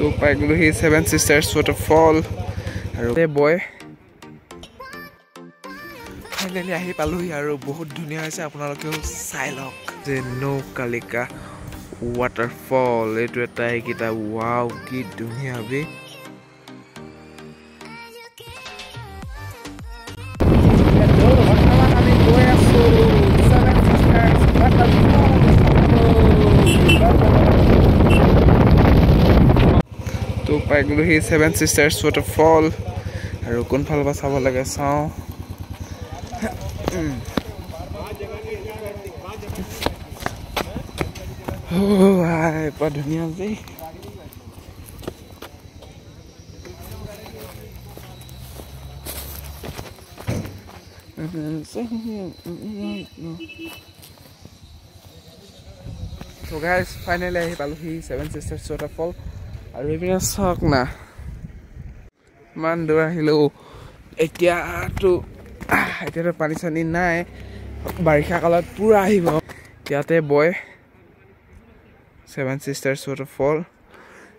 তো পাই গ'লো সি ছেভেন ছিষ্টাৰ্ছ ৱাটাৰফল আৰু বয় ফাইনেলি আহি পালোহি আৰু বহুত ধুনীয়া হৈছে আপোনালোকেও চাই লওক যে নৌ কালিকা ৱাটাৰফল এইটো এটা এইকেইটা ৱাও কি ধুনীয়া বে। তো পাই গ'লো সি ছেভেন ছিষ্টাৰ্ছ ৱাটাৰফল আৰু কোনফালৰ পৰা চাব লাগে চাওঁ। বৰ ধুনীয়া দেই ফাইনেলি আহি পালোহি ছেভেন ছিষ্টাৰ্ছ ৱাটাৰফল আৰু এইপিনে চাওক না ইমান দূৰ আহিলেও এতিয়াতো এতিয়াতো পানী চানী নাই বাৰিষা কালত পূৰা আহিব ইয়াতে বয় ছেভেন ছিষ্টাৰ্ছ ৱাটাৰফল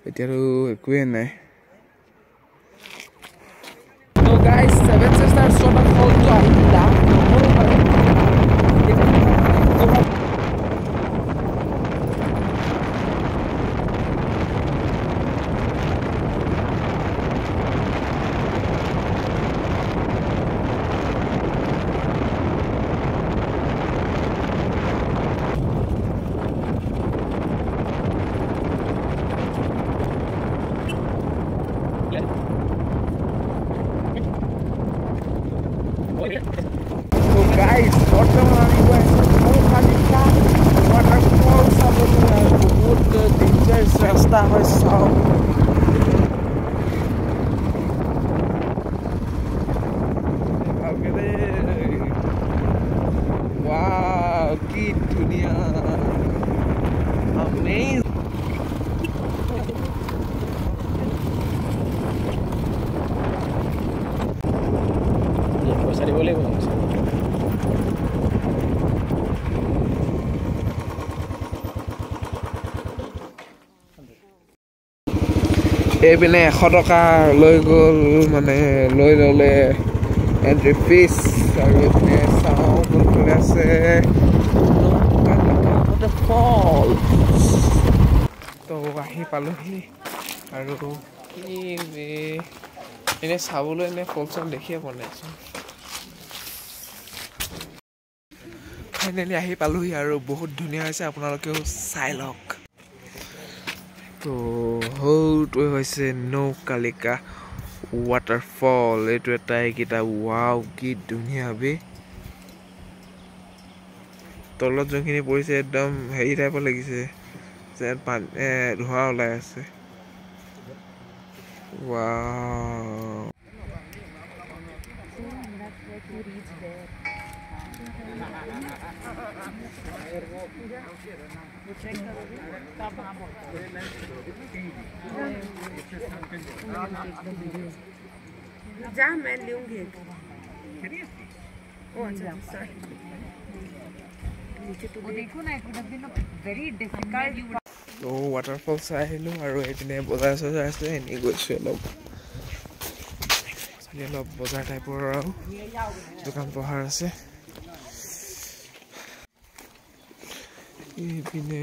এতিয়াতো একোৱেই নাই ছেভেন ছিষ্টাৰ্ছ ৱাটাৰফলটো আহিলা তো গাইজ বৰ্তমান আমি গৈ আছোঁ নৌকালিকা ৱাটাৰফল চাবলৈ আৰু বহুত ডেঞ্জাৰাছ ৰাস্তা হয় চাওক ভালকে দেই ৱাও কি ধুনীয়া আমেজ পইচা দিব লাগিব এইপিনে এশ টকা লৈ গ'ল মানে লৈ ল'লে এণ্ট্ৰি ফিজ আৰু এইপিনে চাওঁ কোনফালে আছে। তো আহি পালোহি আৰু কি বে? এনেই চাবলৈ এনেই ফল চল দেখিয়ে নাইচোন ফাইনেলি আহি পালোহি আৰু বহুত ধুনীয়া হৈছে আপোনালোকেও চাই লওক। তো সৌটোৱে হৈছে নৌ কালিকা ৱাটাৰফল এইটো এটা এইকেইটা ৱাও কি ধুনীয়া বে। তলত যোনখিনি পৰিছে একদম হেৰি টাইপৰ লাগিছে যেন পানী ধোঁৱা ওলাই আছে। ৱাও जा मैं लूंगी एक ओ अच्छा सॉरी देखो ना it would have been a very difficult you would তো ৱাটাৰফল চাই আহিলোঁ আৰু এইপিনে বজাৰ চজাৰ আছে এনেই গৈছোঁ অলপ চালি অলপ বজাৰ টাইপৰ আৰু দোকান পোহাৰ আছে এইপিনে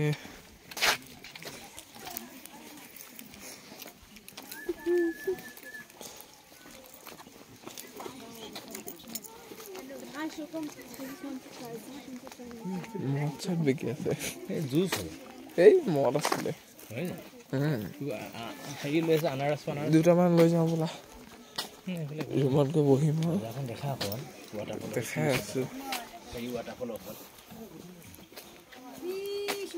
মদ চদ বিকি আছে এই জুচ হয় এই মদ আছিলে হয় নাই উম। কিবা আ- হেৰি লৈ আছে আনাৰস পানাৰস দুটামান লৈ যাওঁ বোলা এইফালে ৰুমত গৈ বহিম আৰু বজাৰখন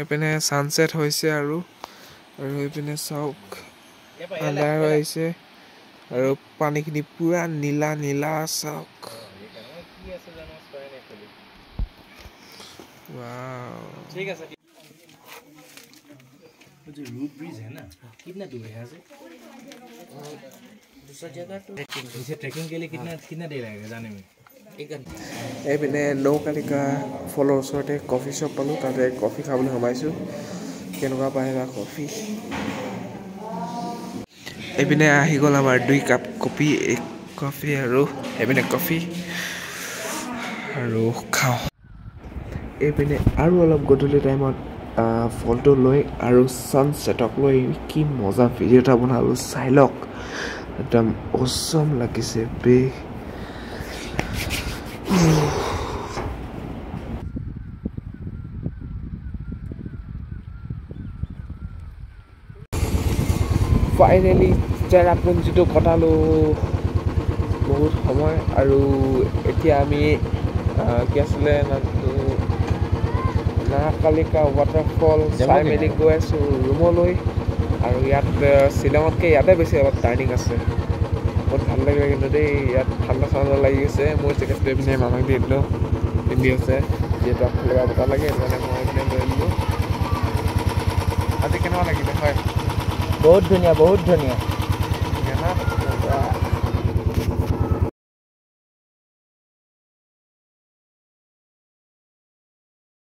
এইপিনে ছানছেট হৈছে আৰু আৰু এইপিনে চাওক আন্ধাৰ হৈ আহিছে। আৰু পানীখিনি পুৰা নীলা নীলা চাওক। এইপিনে নৌকালিকা ফলৰ ওচৰতে কফি শ্বপ পালোঁ তাতে কফি খাবলৈ সোমাইছোঁ। কেনেকুৱা পায় বা কফি এইপিনে আহি গ'ল আমাৰ দুই কাপ কফি এক কফি আৰু এইপিনে কফি আৰু খাওঁ। এইপিনে আৰু অলপ গধূলি টাইমত ফলটো লৈ আৰু ছানছেটক লৈ কি মজা ভিডিঅ' এটা বনালোঁ চাই লওক। একদম অচম লাগিছে বে ফাইনেলি চেৰাপুঞ্জীটো কটালোঁ বহুত সময় আৰু এতিয়া আমি কি আছিলে নামটো? নাহকালিকা ৱাটাৰফল চাই মেলি গৈ আছোঁ ৰুমলৈ আৰু ইয়াত শ্বিলঙতকৈ ইয়াতে বেছি অলপ টাৰ্ণিং আছে। বহুত ভাল লাগিলে কিন্তু দেই ইয়াত ঠাণ্ডা ঠাণ্ডা লাগি গৈছে মোৰ জেকেটটো এইপিনে মামাক দি দিলোঁ পিন্ধি আছে। যিহেতু পৰা বতাহ লাগে সেইটো কাৰণে মই এইপিনে লৈ দিলোঁ। আজি কেনেকুৱা লাগিলে হয়? बहुत धुनिया बहुत धुनिया